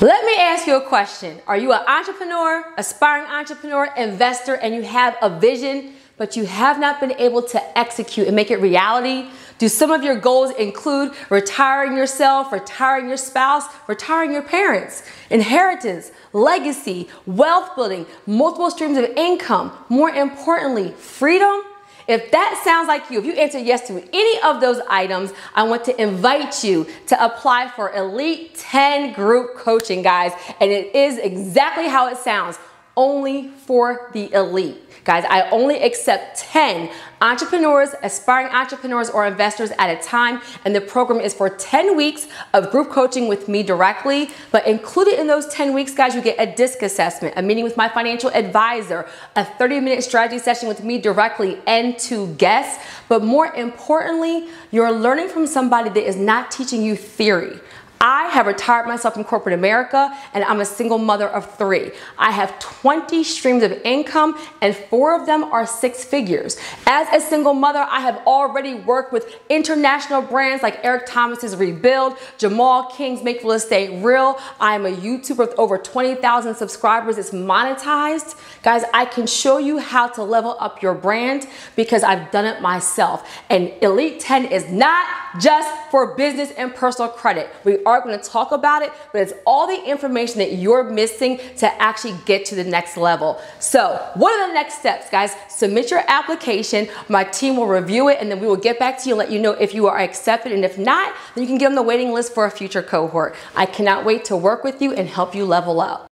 Let me ask you a question. Are you an entrepreneur, aspiring entrepreneur, investor, and you have a vision, but you have not been able to execute and make it reality? Do some of your goals include retiring yourself, retiring your spouse, retiring your parents, inheritance, legacy, wealth building, multiple streams of income, more importantly, freedom? If that sounds like you, if you answer yes to any of those items, I want to invite you to apply for Elite 10 group coaching, guys. And it is exactly how it sounds, only for the elite. Guys, I only accept 10 entrepreneurs, aspiring entrepreneurs, or investors at a time. And the program is for 10 weeks of group coaching with me directly. But included in those 10 weeks, guys, you get a DISC assessment, a meeting with my financial advisor, a 30 minute strategy session with me directly, and two guests. But more importantly, you're learning from somebody that is not teaching you theory. I have retired myself from corporate America and I'm a single mother of three. I have 20 streams of income and four of them are six figures. As a single mother, I have already worked with international brands like Eric Thomas's Rebuild, Jamal King's Make Real Estate Real. I am a YouTuber with over 20,000 subscribers. It's monetized. Guys, I can show you how to level up your brand because I've done it myself. And Elite 10 is not just for business and personal credit. We are going to talk about it, but it's all the information that you're missing to actually get to the next level. So what are the next steps, guys? Submit your application. My team will review it and then we will get back to you and let you know if you are accepted. And if not, then you can get on the waiting list for a future cohort. I cannot wait to work with you and help you level up.